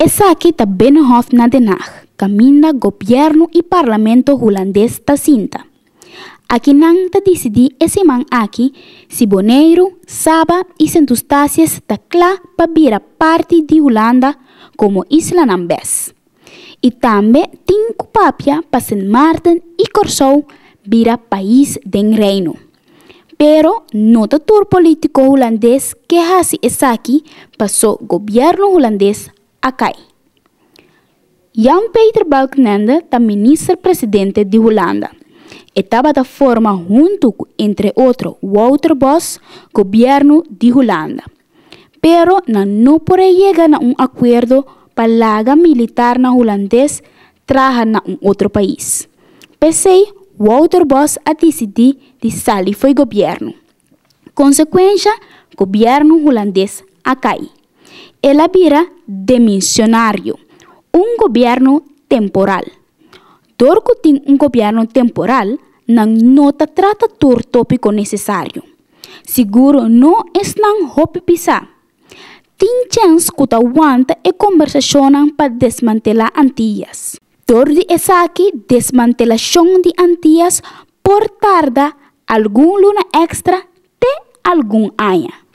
Essa aqui está Binnenhof na Den Haag, caminha governo e parlamento holandês da cinta. Aqui não te decidi esse man aqui se Boneiro, Saba Centustácias está claro para vir parte de Holanda como Isla Nambes. E também tem papia para Sint Maarten e Corsou vira país do reino. Pero no tour político holandês que hace essa aqui passou governo holandês acá. Jan-Peter Balkenende, da minister-presidente de Holanda, estava da forma junto entre outro Wouter Bos, governo de Holanda. Pero não pode chegar a um acordo para a militar na holandês traga na um outro país. Pensei, Wouter Bos a decidir de sair foi governo. Consequência, governo holandês a cair. Ela vira demissionário, um governo temporal. Dorco tem um governo temporal, nota trata todo tópico necessário. Seguro não não hope pisar. Tem chance que aguanta e conversação para desmantelar Antillas. Tordi essa aqui desmantelação de Antillas por tarda algum luna extra de algum ano.